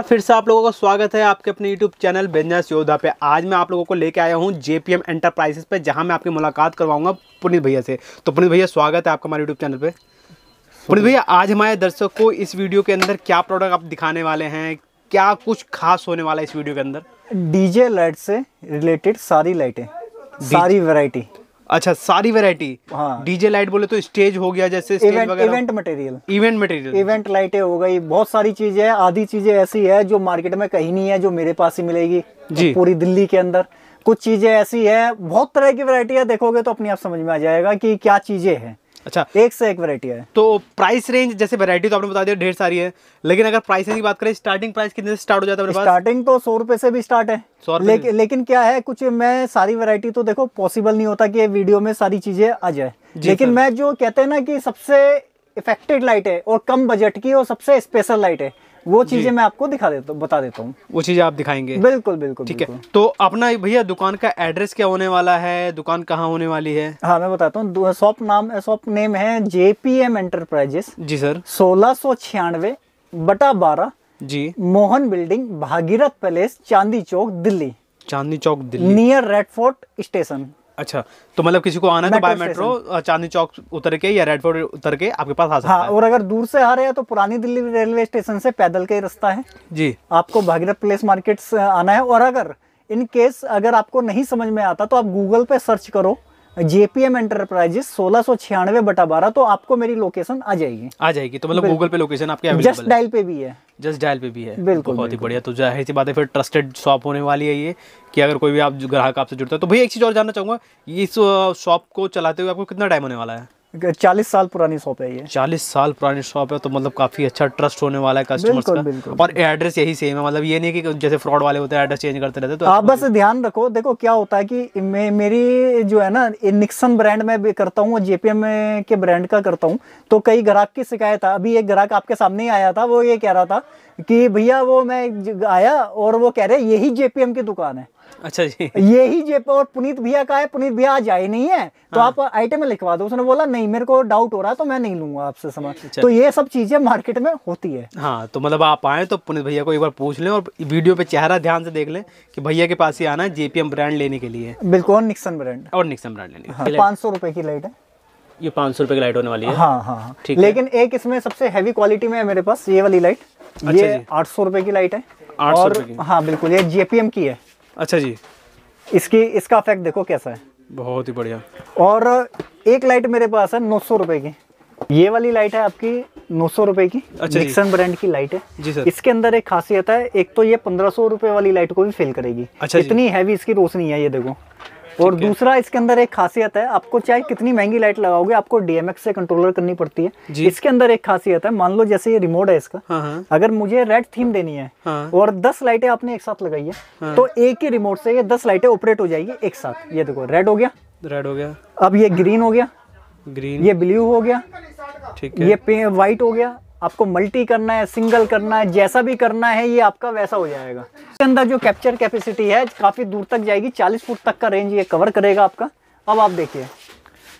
बार फिर से आप लोगों का स्वागत है आपके अपने YouTube चैनल बिज़नेस योद्धा पे। आज मैं आप लोगों को लेके आया हूँ JPM एंटरप्राइजेस पे जहाँ मैं आपकी मुलाकात करवाऊँगा पुनीत भैया से। तो पुनीत भैया स्वागत है आपका हमारे यूट्यूब चैनल पे। पुनीत भैया आज हमारे दर्शक को इस वीडियो के अंदर क्या प्रोडक्ट आप दिखाने वाले हैं? क्या कुछ खास होने वाला है इस वीडियो के अंदर? डीजे लाइट से रिलेटेड सारी लाइटें सारी वैरायटी अच्छा सारी वेरायटी हाँ। डीजे लाइट बोले तो स्टेज हो गया जैसे event event material event material event लाइटें हो गई बहुत सारी चीज़ें है आधी चीज़ें ऐसी है जो मार्केट में कहीं नहीं है जो मेरे पास ही मिलेगी जी। पूरी दिल्ली के अंदर। कुछ चीज़ें ऐसी है बहुत तरह की वरायटी है देखोगे तो अपने आप समझ में आ जाएगा कि क्या चीज़ें हैं। अच्छा। एक से एक वैरायटी है। तो प्राइस रेंज जैसे वैरायटी तो आपने बता दिया ढेर सारी है। लेकिन अगर प्राइस की बात करें स्टार्टिंग प्राइस कितने से स्टार्ट हो जाता है स्टार्टिंग तो सौ रुपए से भी स्टार्ट है। 100 लेकिन लेकिन क्या है कुछ मैं सारी वैरायटी तो देखो पॉसिबल नहीं होता की वीडियो में सारी चीज़ें आ जाए। लेकिन मैं जो कहते हैं ना कि सबसे इफेक्टेड लाइट है और कम बजट की और सबसे स्पेशल लाइट है वो चीज़ें मैं आपको दिखा देता हूँ बता देता हूँ। वो चीज़ें आप दिखाएँगे। बिल्कुल बिल्कुल ठीक है। तो अपना भैया दुकान का एड्रेस क्या होने वाला है? दुकान कहाँ होने वाली है? हाँ मैं बताता हूँ। शॉप नाम शॉप नेम है जेपीएम एंटरप्राइजेस जी सर। सोलह सौ छियानवे बटा बारह जी। Mohan building Bhagirath palace Chandi Chowk Delhi. Chandni Chowk Delhi. Near Red Fort station अच्छा तो मतलब किसी को आना है तो बाय मेट्रो चांदनी चौक उतर के या रेडफोर्ट उतर के आपके पास आ सकता हाँ है। और अगर दूर से आ रहे हैं तो पुरानी दिल्ली रेलवे स्टेशन से पैदल का ही रास्ता है। जी। आपको भागीरथ प्लेस मार्केट से आना है और अगर इन केस अगर आपको नहीं समझ में आता तो आप गूगल पे सर्च करो। जेपीएम एंटरप्राइजेस सोलह सौ छियानवे बटा बारह तो आपको मेरी लोकेशन आ जाएगी। आ जाएगी तो मतलब गूगल पे लोकेशन आपके जस्ट डायल पे भी है। जस्ट डायल पे भी है। बिल्कुल, बहुत ही बढ़िया। तो ज़ाहिर सी बात है फिर ट्रस्टेड शॉप होने वाली है ये कि अगर कोई भी आप ग्राहक आपसे जुड़ता है तो भैया एक चीज़ और जानना चाहूँगा इस शॉप को चलाते हुए आपको कितना टाइम होने वाला है? चालीस साल पुरानी शॉप है ये। चालीस साल पुरानी शॉप है तो मतलब काफ़ी अच्छा ट्रस्ट होने वाला है कस्टमर्स का। बिल्कुल। और एड्रेस यही सेम है मतलब ये नहीं कि जैसे फ्रॉड वाले होते हैं एड्रेस चेंज करते रहते तो आप बस ध्यान रखो देखो क्या होता है कि मे, मेरी जो है ना निक्सन ब्रांड में भी करता हूँ जेपीएम के ब्रांड का करता हूँ। तो कई ग्राहक की शिकायत है। अभी एक ग्राहक आपके सामने ही आया था वो ये कह रहा था कि भैया वो मैं आया और वो कह रहे यही जेपीएम की दुकान है। अच्छा जी। यही जेप और पुनीत भैया का है पुनीत भैया आज आए नहीं है तो हाँ। आप आइटम लिखवा दो। उसने बोला नहीं मेरे को डाउट हो रहा है तो मैं नहीं लूँगा आपसे सामान। तो ये सब चीज़ें मार्केट में होती है। हाँ तो मतलब आप आए तो पुनीत भैया को एक बार पूछ लें और वीडियो पे चेहरा ध्यान से देख लें कि भैया के पास ही आना है जेपीएम ब्रांड लेने के लिए। बिल्कुल और निक्सन ब्रांड और निक्सन ब्रांड लेने लिए। पाँच सौ रुपए की लाइट है। ये पाँच सौ रुपये की लाइट होने वाली है। हाँ हाँ हाँ। ठीक है। लेकिन एक इसमें सबसे हैवी क्वालिटी में है मेरे पास ये वाली लाइट अच्छा ये आठ सौ रुपए की लाइट है। 800 और रुपए की। हाँ बिल्कुल ये जेपीएम की है। अच्छा जी। इसकी इसका इफ़ेक्ट देखो कैसा है। बहुत ही बढ़िया। और एक लाइट मेरे पास है नौ सौ रुपए की। ये वाली लाइट है आपकी नौ सौ रुपए की। अच्छा। ब्रांड की लाइट है। जी सर। इसके अंदर एक खासियत है एक तो ये पंद्रह सौ रुपए वाली लाइट को भी फेल करेगी। अच्छा इतनी हैवी इसकी रोशनी है ये देखो। और दूसरा इसके अंदर एक खासियत है आपको चाहे कितनी महँगी लाइट लगाओगे आपको डीएमएक्स से कंट्रोलर करनी पड़ती है। इसके अंदर एक खासियत है मान लो जैसे ये रिमोट है इसका। हाँ हाँ। अगर मुझे रेड थीम देनी है हाँ। और 10 लाइटें आपने एक साथ लगाई है तो एक ही रिमोट से ये 10 लाइटें ऑपरेट हो जाएगी एक साथ। ये देखो रेड हो गया। रेड हो गया। अब ये ग्रीन हो गया। ग्रीन ये ब्लू हो गया। ठीक है। ये व्हाइट हो गया। आपको मल्टी करना है सिंगल करना है जैसा भी करना है ये आपका वैसा हो जाएगा। इसके अंदर जो कैप्चर कैपेसिटी है काफ़ी दूर तक जाएगी 40 फुट तक का रेंज ये कवर करेगा आपका। अब आप देखिए।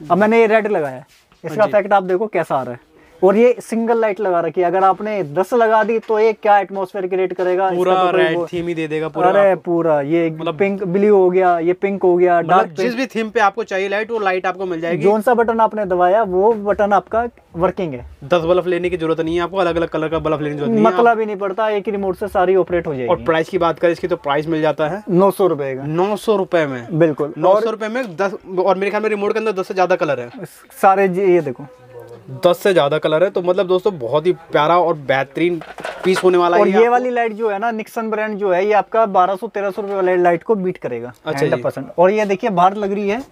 अब मैंने ये रेड लगाया इसका इफ़ेक्ट आप देखो कैसा आ रहा है। और ये सिंगल लाइट लगा रखी है। अगर आपने 10 लगा दी तो ये क्या एटमॉस्फेयर क्रिएट करेगा? पूरा तो रेड थीम ही दे देगा पूरा अरे पूरा ये मतलब पिंक ब्लू हो गया ये पिंक हो गया डार्क मतलब जिस भी थीम पे आपको चाहिए लाइट वो लाइट आपको मिल जाएगी। जोन सा बटन आपने दबाया वो बटन आपका वर्किंग है। दस बल्ब लेने की ज़रूरत नहीं है आपको अलग अलग कलर का बल्ब लेने की ज़रूरत मतलब ही नहीं पड़ता एक ही रिमोट से सारी ऑपरेट हो जाएगी। और प्राइस की बात करें इसकी तो प्राइस मिल जाता है। नौ सौ रुपए का। नौ सौ रुपए में। बिल्कुल। नौ सौ रुपए में दस और मेरे ख्याल में रिमोट के अंदर दस से ज़्यादा कलर है। सारे ये देखो। दस से ज़्यादा कलर है तो मतलब दोस्तों बहुत ही प्यारा और बेहतरीन पीस होने वाला और है ये वाली लाइट जो है ना निक्सन ब्रांड जो है ये आपका बारह सौ तेरह सौ रुपए वाली लाइट को बीट करेगा अच्छा। 100% और ये देखिए बाहर लग रही है।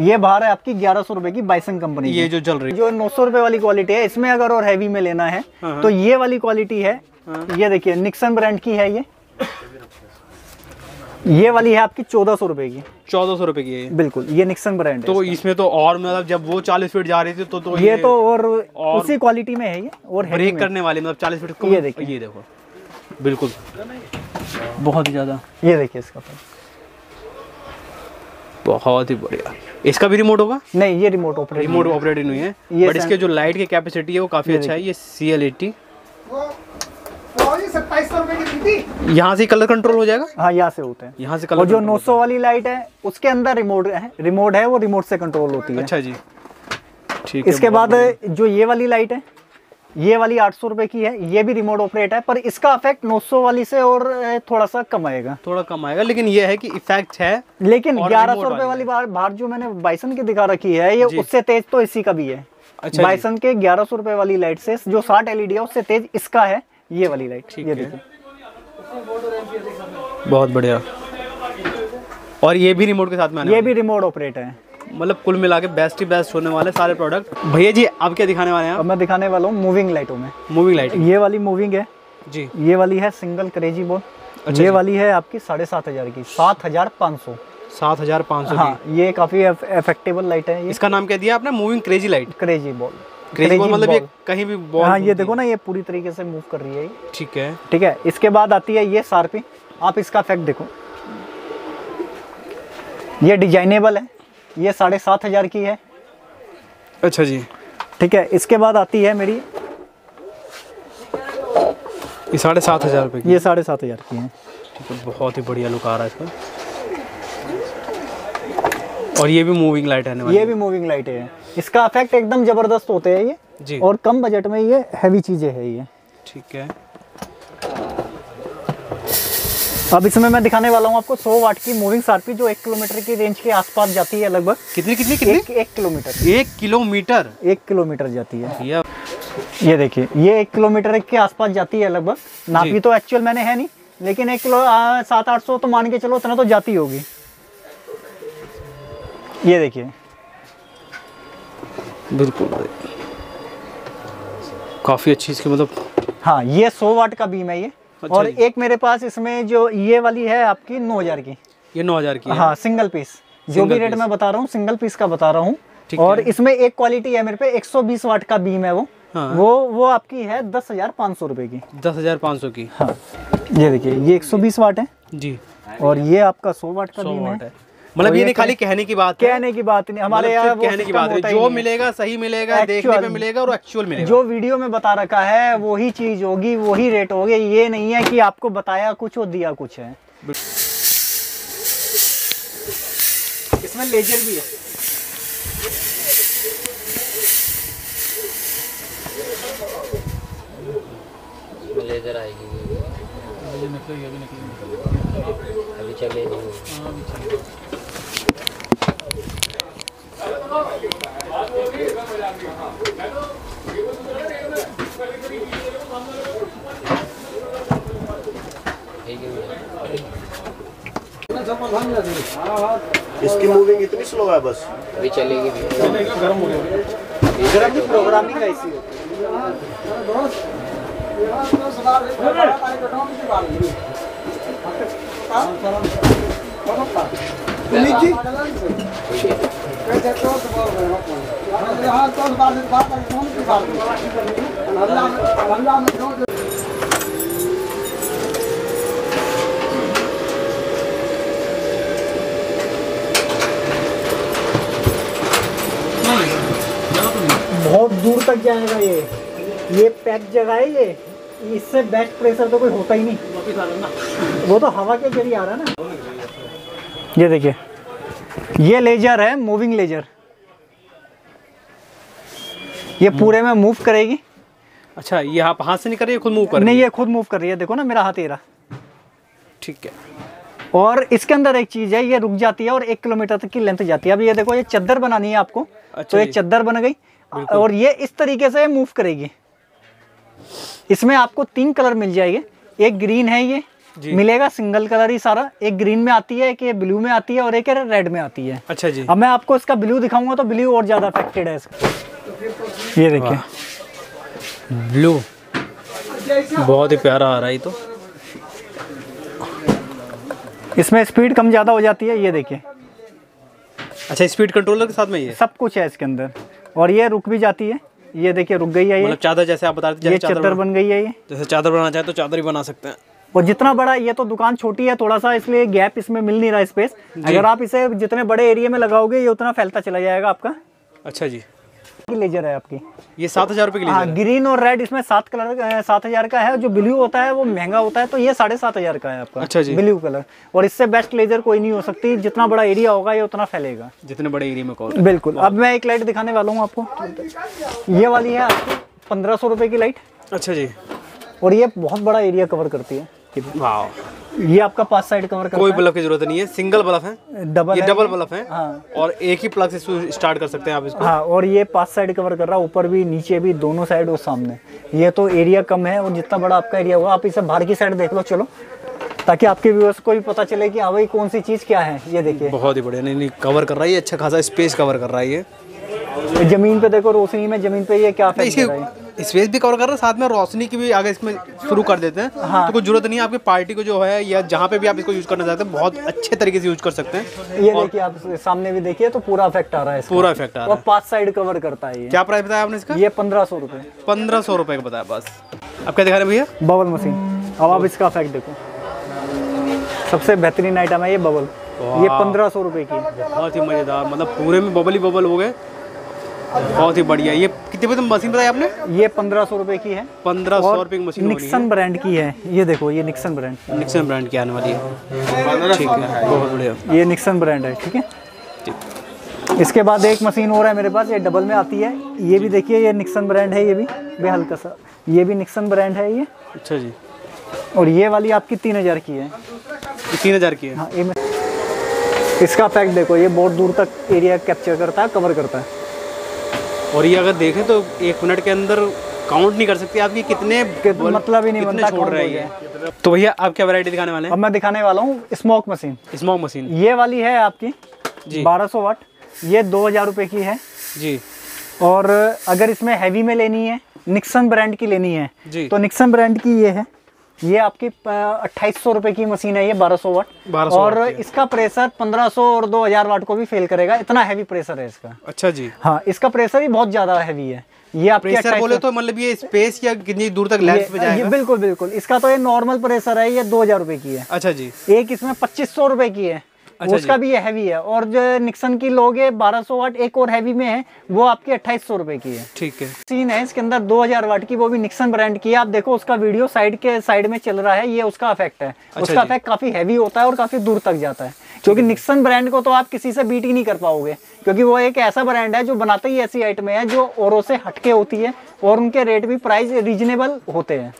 ये बाहर है आपकी ग्यारह सौ रुपए की बाइसन कंपनी ये जो चल रही है। जो नौ सौ रुपए वाली क्वालिटी है इसमें अगर और हैवी में लेना है हाँ, तो ये वाली क्वालिटी है। ये देखिए निक्सन ब्रांड की है ये। ये वाली है आपकी चौदह सौ रुपए की। चौदह सौ रुपए की है बिल्कुल ये निक्सन ब्रांड है तो इसमें तो और मतलब जब वो चालीस फीट जा रही थी तो तो ये ये तो और, और उसी क्वालिटी में है ये और ब्रेक। करने वाले मतलब चालीस फीट ये देखिए। ये देखो। बिल्कुल। बहुत ही ज़्यादा। ये देखिए इसका। बहुत ही बढ़िया। इसका भी रिमोट होगा? नहीं ये रिमोट ऑपरेट रिमोट ऑपरेटिंग नहीं है। बट इसके जो लाइट की कैपेसिटी है वो काफ़ी अच्छा है। ये सी एल यहाँ से कलर कंट्रोल हो जाएगा? हाँ यहाँ से होते हैं। यहाँ से कलर और जो control 900 वाली लाइट है उसके अंदर रिमोट है रिमोट है वो रिमोट से कंट्रोल होती है। अच्छा जी। ठीक इसके बाद जो ये वाली लाइट है ये वाली आठ सौ रुपए की है ये भी रिमोट ऑपरेट है पर इसका इफ़ेक्ट 900 वाली से और थोड़ा सा कम आएगा। थोड़ा कम आएगा लेकिन ये है कि इफ़ेक्ट है लेकिन ग्यारह सौ रुपए वाली वाली बार बाहर जो मैंने बाइसन की दिखा रखी है ये उससे तेज तो इसी का भी है। अच्छा बाइसन के ग्यारह सौ रुपए वाली लाइट से जो साठ एलईडी है उससे तेज इसका है। ये वाली लाइट ये। देखिए बहुत बढ़िया। और ये भी रिमोट के साथ में आने ये भी रिमोट ऑपरेट है। मतलब कुल मिला के बेस्ट ही बेस्ट होने वाले सारे प्रोडक्ट भैया जी अब क्या दिखाने वाले हैं अब मैं दिखाने वाला हूँ मूविंग लाइटों में। मूविंग लाइट ये वाली मूविंग है। जी। ये वाली है सिंगल क्रेजी बोल अच्छा ये वाली है आपकी साढ़े सात हज़ार की। सात हज़ार पाँच सौ। सात हज़ार पाँच सौ हाँ ये काफ़ी इफेक्टेबल लाइट है ये। इसका नाम क्या दिया आपने? Moving crazy light crazy ball मतलब ये कहीं भी बॉल हाँ ये देखो ना ये पूरी तरीके से मूव कर रही है ठीक है। ठीक है इसके बाद आती है ये सारपी। आप इसका इफ़ेक्ट देखो। ये डिजाइनेबल है। ये साढ़े सात हज़ार की है। अच्छा जी। ठीक है इसके बाद आती है मेरी ये साढ़े सात हज़ार रुपये ये साढ़े सात हज़ार की है। ठीक है बहुत ही बढ़िया लुक आ रहा है इसका। और ये भी मूविंग लाइट है ये भी मूविंग लाइट है। इसका इफ़ेक्ट एकदम ज़बरदस्त होते हैं ये। जी। और कम बजट में ये हैवी चीज़ें है ये। ठीक है। अब इसमें मैं दिखाने वाला हूँ आपको 100 वाट की मूविंग सारपी जो एक किलोमीटर की रेंज के आसपास जाती है लगभग। कितनी कितनी कितनी? एक एक किलोमीटर एक किलोमीटर एक किलोमीटर जाती है। ये ये देखिए ये एक किलोमीटर के आसपास जाती है लगभग। नापी तो एक्चुअल मैंने है नहीं लेकिन एक किलो सात आठ सौ तो मान के चलो उतना तो जाती होगी। ये देखिए। बिल्कुल काफ़ी अच्छी इसकी मतलब हाँ ये सौ वाट का बीम है ये। अच्छा और एक मेरे पास इसमें जो ये वाली है आपकी नौ हज़ार की। ये नौ हज़ार की हाँ। सिंगल पीस जो भी रेट। मैं बता रहा हूँ सिंगल पीस का बता रहा हूँ। और। इसमें एक क्वालिटी है मेरे पे 120 वाट का बीम है वो। हाँ। वो वो आपकी है दस हज़ार पाँच सौ रुपए की। दस हज़ार पाँच सौ की। हाँ। ये देखिए ये 120 वाट है। जी। और ये आपका 100 वाट का बीम वाट है। मतलब ये ये नहीं खाली कहने की बात कहने की बात नहीं हमारे मतलब यहाँ कहने की बात है। जो मिलेगा सही मिलेगा देखने पे मिलेगा और एक्चुअल मिलेगा। जो वीडियो में बता रखा है वही चीज़ होगी वही रेट होगी। ये नहीं है कि आपको बताया कुछ और दिया कुछ है। इसमें लेजर भी है। लेजर आएगी। अभी चलेगी। ठीक है भैया। इसकी मूविंग इतनी स्लो है बस। अभी चलेगी भी। गर्म हो भैया प्रोग्रामिंग ऐसी होती है बहुत दूर तक जाएगा ये। ये पैक जगह है ये। इससे बैक प्रेशर तो कोई होता ही नहीं। वो तो हवा के ज़रिए आ रहा है ना। ये देखिए। ये लेजर है मूविंग लेजर ये पूरे में मूव करेगी। अच्छा ये आप हाथ से नहीं कर रही है, खुद मूव कर रही नहीं ये खुद मूव कर रही है। देखो ना मेरा हाथ ये रहा। ठीक है। और इसके अंदर एक चीज़ है ये रुक जाती है और एक किलोमीटर तक की लेंथ जाती है। अब ये देखो ये चद्दर बनानी है आपको। अच्छा तो ये। चद्दर बन गई। और ये इस तरीके से मूव करेगी। इसमें आपको तीन कलर मिल जाएँगे। एक ग्रीन है ये। मिलेगा सिंगल कलर ही सारा। एक ग्रीन में आती है एक ब्लू में आती है और एक रेड में आती है। अच्छा जी। अब मैं आपको इसका ब्लू दिखाऊँगा तो ब्लू और ज़्यादा अफेक्टेड है इसका। ये देखिए। ब्लू। बहुत ही प्यारा आ रहा है तो। इसमें स्पीड कम ज़्यादा हो जाती है ये देखिए। अच्छा स्पीड कंट्रोलर के साथ में ये? सब कुछ है इसके अंदर। और ये रुक भी जाती है। ये देखिए रुक गई है ये। मतलब चादर जैसे आप बता रहे थे ये चादर बन गई है ये। जैसे चादर बनाना चाहे तो चादर ही बना सकते हैं। और जितना बड़ा ये तो दुकान छोटी है थोड़ा सा इसलिए गैप इसमें मिल नहीं रहा स्पेस अगर आप इसे जितने बड़े एरिया में लगाओगे ये उतना फैलता चला जाएगा आपका। अच्छा जी। लेजर है आपकी। ये सात हज़ार रुपये की हाँ लेजर है। ग्रीन और रेड इसमें सात कलर सात हज़ार का है जो ब्लू होता है वो महँगा होता है तो ये साढ़े सात हज़ार का है आपका। अच्छा जी। ब्लू कलर और इससे बेस्ट लेजर कोई नहीं हो सकती जितना बड़ा एरिया होगा ये उतना फैलेगा। जितने बड़े एरिया में कॉल बिल्कुल। अब मैं एक लाइट दिखाने वाला हूँ आपको। ये वाली है आपकी पंद्रह सौ रुपये की लाइट अच्छा जी। और ये बहुत बड़ा एरिया कवर करती है। ये आपका पाँच साइड कवर कोई बल्ब की ज़रूरत नहीं है। सिंगल बल्ब है। डबल ये डबल बल्ब है। हाँ। और एक ही प्लग से स्टार्ट कर सकते हैं आप इसको। हाँ और ये पाँच साइड कवर कर रहा है। ऊपर भी नीचे भी दोनों साइड और सामने। ये तो एरिया कम है और जितना बड़ा आपका एरिया होगा आप इसे बाहर की साइड देख लो चलो। ताकि आपके व्यूअर्स को भी पता चले कि हाँ भाई कौन सी चीज़ क्या है। ये देखिए। बहुत ही बढ़िया। नहीं नहीं कवर कर रहा है। ये अच्छा खासा स्पेस कवर कर रहा है ये। ज़मीन पे देखो रोशनी में ज़मीन पे ये क्या है? इसकी स्पेस भी कवर कर रहा है साथ में रोशनी की भी अगर इसमें शुरू कर देते हैं। हाँ। तो कोई ज़रूरत नहीं है आपकी पार्टी को जो है या जहाँ पे भी आप इसको यूज़ करना चाहते हैं बहुत अच्छे तरीके से यूज़ कर सकते हैं। ये देखिए आप सामने भी देखिए तो पूरा इफ़ेक्ट आ रहा है इसका। पूरा इफ़ेक्ट आ रहा है। पाँच साइड कवर करता है क्या प्राइस बताया आपने इसका? ये पंद्रह सौ रुपये पंद्रह सौ रुपये का बताया बस। आप क्या दिखा रहे भैया? बबल मशीन अब आप इसका इफ़ेक्ट देखो। सबसे बेहतरीन आइटम है ये बबल ये पंद्रह सौ रुपये की बहुत ही मज़ेदार मतलब पूरे में बबल ही बबल हो गए। बहुत ही बढ़िया। ये कितने रुपये मशीन बताई आपने? ये पंद्रह सौ रुपये की है। पंद्रह सौ और रुपये की मशीन निक्सन ब्रांड की है। ये देखो ये निक्सन ब्रांड निक्सन ब्रांड की आने वाली है। ठीक है बहुत बढ़िया। ये निक्सन ब्रांड है ठीक है? इसके बाद एक मशीन और है मेरे पास ये डबल में आती है। ये भी देखिए ये निक्सन ब्रांड है ये भी। भी हल्का सा ये भी निक्सन ब्रांड है ये। अच्छा जी। और ये वाली आपकी तीन हज़ार की है। तीन हज़ार की है। हाँ ये इसका फैक्ट देखो ये बहुत दूर तक एरिया कैप्चर करता है कवर करता है। और ये अगर देखें तो एक मिनट के अंदर काउंट नहीं कर सकते आपकी कितने मतलब ही नहीं कितने बनता छोड़ रहे तो भैया आप क्या वैरायटी दिखाने वाले हैं? अब मैं दिखाने वाला हूँ स्मोक मशीन स्मोक मशीन ये वाली है आपकी जी। बारह सौ वाट ये 2000 रुपए की है। जी। और अगर इसमें हैवी में लेनी है निक्सन ब्रांड की लेनी है जी। तो निक्सन ब्रांड की ये है। ये आपकी अट्ठाईस सौ रुपए की मशीन है ये 1200 वाट। 1200 और वाट इसका प्रेशर 1500 और 2000 वाट को भी फेल करेगा। इतना हैवी प्रेशर है इसका। अच्छा जी। हाँ इसका प्रेशर भी बहुत ज़्यादा हैवी है। ये आप प्रेशर बोले तो मतलब ये स्पेस या कितनी दूर तक लेंथ पे जाएगा? ये बिल्कुल बिल्कुल। इसका तो ये नॉर्मल प्रेशर है ये 2000 रुपए की है। अच्छा जी। एक इसमें पच्चीस सौ रुपए की है। अच्छा उसका भी ये हैवी है। और जो निक्सन की लोगे 1200 वाट एक और हैवी में है वो आपकी अट्ठाईस सौ रुपए की है। ठीक है। सीन है इसके अंदर 2000 वाट की वो भी निक्सन ब्रांड की है। आप देखो उसका वीडियो साइड के साइड में चल रहा है ये उसका इफ़ेक्ट है। उसका अच्छा जी। इफ़ेक्ट काफ़ी हैवी होता है और काफ़ी दूर तक जाता है। क्योंकि निक्सन ब्रांड को तो आप किसी से बीट ही नहीं कर पाओगे। क्योंकि वो एक ऐसा ब्रांड है जो बनाते ही ऐसी आइटमें है जो औरों से हटके होती है और उनके रेट भी प्राइस रीजनेबल होते हैं।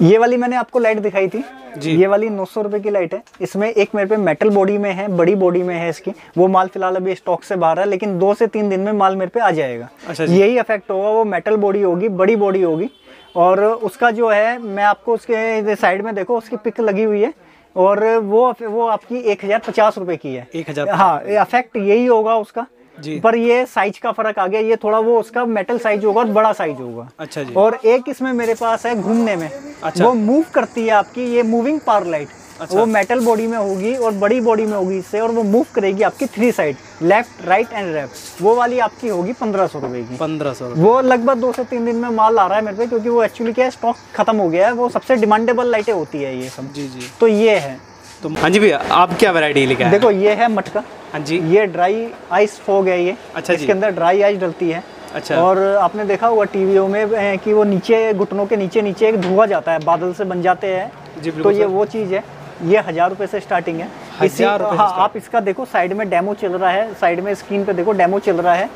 ये वाली मैंने आपको लाइट दिखाई थी। जी। ये वाली नौ सौ रुपए की लाइट है। इसमें एक मेरे पे मेटल बॉडी में है बड़ी बॉडी में है इसकी। वो माल फ़िलहाल अभी स्टॉक से बाहर है लेकिन दो से तीन दिन में माल मेरे पे आ जाएगा। अच्छा यही इफ़ेक्ट होगा वो मेटल बॉडी होगी बड़ी बॉडी होगी। और उसका जो है मैं आपको उसके साइड में देखो उसकी पिक लगी हुई है। और वो वो आपकी एक हज़ार पचास रुपए की है। एक हज़ार हाँ इफ़ेक्ट यही होगा उसका। जी। पर ये साइज़ का फ़र्क आ गया ये थोड़ा वो उसका मेटल साइज़ होगा और बड़ा साइज़ होगा। अच्छा जी। और एक इसमें मेरे पास है घूमने में। अच्छा। वो मूव करती है आपकी ये मूविंग पावर लाइट अच्छा। वो मेटल बॉडी में होगी और बड़ी बॉडी में होगी इससे और वो मूव करेगी आपकी three side left right and left वो वाली आपकी होगी पंद्रह सौ रुपए की। पंद्रह सौ वो लगभग दो से तीन दिन में माल आ रहा है मेरे पे क्योंकि वो एक्चुअली क्या है स्टॉक खत्म हो गया है। वो सबसे डिमांडेबल लाइटें होती है ये सब। जी जी। तो ये है। तो हाँ जी भैया आप क्या वैरायटी लेके आए देखो ये है मटका। हाँ जी। ये ड्राई आइस फोग है ये। अच्छा इसके अंदर ड्राई आइस डलती है। अच्छा। और आपने देखा होगा टीवीओ में कि वो नीचे घुटनों के नीचे नीचे एक धुआँ जाता है बादल से बन जाते हैं। जी, तो ये वो चीज़ है। ये हज़ार रुपए से स्टार्टिंग है। इसी हाँ आप इसका देखो साइड में डेमो चल रहा है। साइड में स्क्रीन पे देखो डेमो चल रहा है।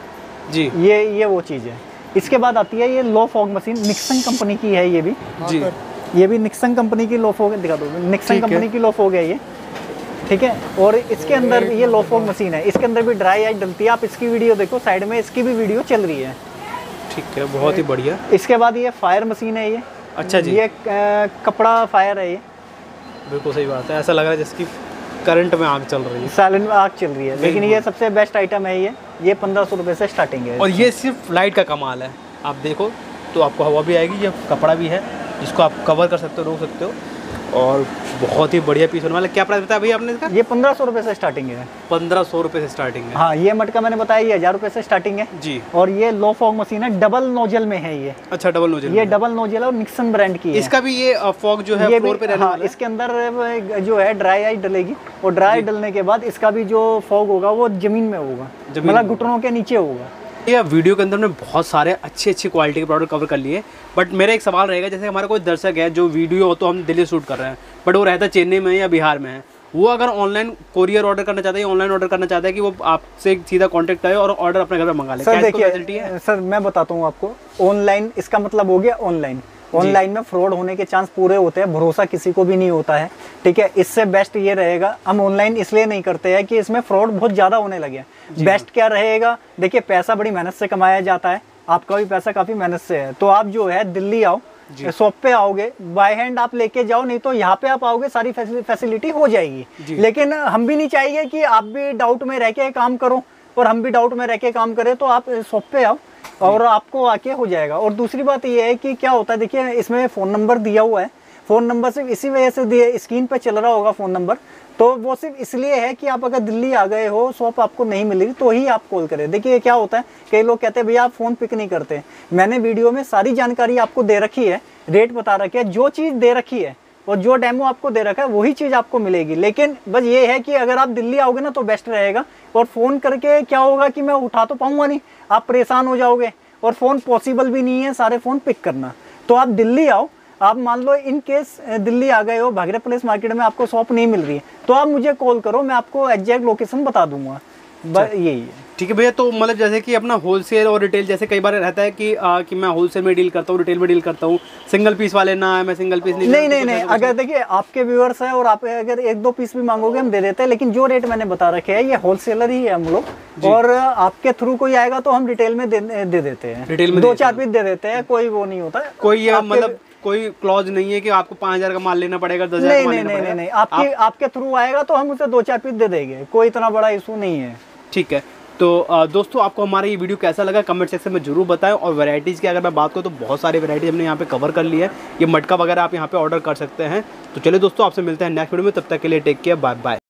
जी। ये ये वो चीज़ है। इसके बाद आती है ये low fog machine Nixon company की है ये भी। जी। ये भी निक्सन कंपनी की लो फॉग दिखा दो निक्सन कंपनी की लो फॉग है ये। ठीक है? और इसके अंदर ये लो फॉग मशीन है। इसके अंदर भी ड्राई आइट डलती है। आप इसकी वीडियो देखो साइड में इसकी भी वीडियो चल रही है। ठीक है बहुत ही बढ़िया। इसके बाद ये फायर मशीन है ये। अच्छा जी। ये कपड़ा फायर है ये। बिल्कुल सही बात है। ऐसा लग रहा है जिसकी करंट में आग चल रही है। साइलेंट आग चल रही है। लेकिन ये सबसे बेस्ट आइटम है ये। ये पंद्रह सौ रुपये से स्टार्टिंग है और ये सिर्फ़ लाइट का कमाल है। आप देखो तो आपको हवा भी आएगी ये कपड़ा भी है। जिसको आप कवर कर सकते हो रोक सकते हो। और बहुत ही बढ़िया पीस होने वाला। क्या प्राइस बताया भैया आपने इसका? ये पंद्रह सौ रुपये से स्टार्टिंग है। पंद्रह सौ रुपये से स्टार्टिंग है। हाँ ये मटका मैंने बताया ये हज़ार रुपये से स्टार्टिंग है। जी। और ये लो फॉग मशीन है डबल नोजल में है ये। अच्छा डबल नोजल ये डबल नोजल और निक्सन ब्रांड की है। इसका भी ये फॉग जो है ये फ्लोर पे रहने हाँ इसके अंदर जो है ड्राई आइस डलेगी। और ड्राई डलने के बाद इसका भी जो फॉग होगा वो ज़मीन में होगा। मतलब घुटनों के नीचे होगा। ये वीडियो के अंदर हमने बहुत सारे अच्छे अच्छी क्वालिटी के प्रोडक्ट कवर कर लिए बट मेरा एक सवाल रहेगा जैसे हमारा कोई दर्शक है जो वीडियो हो तो हम दिल्ली शूट कर रहे हैं बट वो रहता चेन्नई में या बिहार में है वो अगर ऑनलाइन कोरियर ऑर्डर करना चाहता है ऑनलाइन ऑर्डर करना चाहता है कि वो आपसे सीधा कॉन्टेक्ट करे और ऑर्डर अपने घर पर मंगा ले। सर है देखिए सर मैं बताता हूँ आपको ऑनलाइन इसका मतलब हो गया ऑनलाइन ऑनलाइन में फ्रॉड होने के चांस पूरे होते हैं भरोसा किसी को भी नहीं होता है ठीक है? इससे बेस्ट ये रहेगा हम ऑनलाइन इसलिए नहीं करते हैं कि इसमें फ्रॉड बहुत ज़्यादा होने लगे हैं। बेस्ट क्या रहेगा? देखिए पैसा बड़ी मेहनत से कमाया जाता है आपका भी पैसा काफ़ी मेहनत से है। तो आप जो है दिल्ली आओ शॉप पे आओगे बाय हैंड आप लेके जाओ नहीं तो यहाँ पे आप आओगे सारी फैसिलिटी हो जाएगी। लेकिन हम भी नहीं चाहिए कि आप भी डाउट में रह के काम करो और हम भी डाउट में रह के काम करें तो आप शॉप पे आओ और आपको आके हो जाएगा। और दूसरी बात ये है कि क्या होता है, देखिए, इसमें फ़ोन नंबर दिया हुआ है। फ़ोन नंबर सिर्फ़ इसी वजह से दिए स्क्रीन पे चल रहा होगा फ़ोन नंबर तो वो सिर्फ़ इसलिए है कि आप अगर दिल्ली आ गए हो शॉप आपको नहीं मिलेगी तो ही आप कॉल करें। देखिए क्या होता है, कई लोग कहते हैं, भैया, आप फ़ोन पिक नहीं करते। मैंने वीडियो में सारी जानकारी आपको दे रखी है रेट बता रखी है, जो चीज़ दे रखी है और जो डेमो आपको दे रखा है, वही चीज़ आपको मिलेगी। लेकिन बस ये है कि अगर आप दिल्ली आओगे ना तो बेस्ट रहेगा। और फ़ोन करके क्या होगा कि मैं उठा तो पाऊँगा नहीं। आप परेशान हो जाओगे। और फ़ोन पॉसिबल भी नहीं है सारे फ़ोन पिक करना। तो आप दिल्ली आओ। आप मान लो इन केस दिल्ली आ गए हो भागरे प्लेस मार्केट में आपको शॉप नहीं मिल रही है तो आप मुझे कॉल करो, मैं आपको एग्जैक्ट लोकेशन बता दूँगा। बस यही है। ठीक है भैया तो मतलब जैसे कि अपना होलसेल और रिटेल जैसे कई बार रहता है कि आ, कि मैं होलसेल में डील करता हूँ रिटेल में डील करता हूँ। सिंगल पीस वाले ना है मैं सिंगल पीस नहीं नहीं नहीं तो नहीं अगर देखिए आपके व्यूअर्स है और आप अगर एक दो पीस भी मांगोगे हम दे देते हैं लेकिन जो रेट मैंने बता रखे है ये होलसेलर ही है हम लोग। और आपके थ्रू कोई आएगा तो हम रिटेल में दे, दे देते हैं। रिटेल में दो चार पीस दे देते हैं कोई वो नहीं होता। कोई मतलब कोई क्लॉज नहीं है कि आपको पाँच हज़ार का माल लेना पड़ेगा दस हज़ार नहीं नहीं नहीं आपके आपके थ्रू आएगा तो हम उसे दो चार पीस दे देंगे। कोई इतना बड़ा इशू नहीं है। ठीक है। तो दोस्तों आपको हमारा ये वीडियो कैसा लगा कमेंट सेक्शन में ज़रूर बताएँ। और वैरायटीज़ की अगर मैं बात करूँ तो बहुत सारी वैरायटी हमने यहाँ पे कवर कर ली है। ये मटका वगैरह आप यहाँ पे ऑर्डर कर सकते हैं। तो चलिए दोस्तों आपसे मिलते हैं नेक्स्ट वीडियो में। तब तक के लिए टेक केयर बाय बाय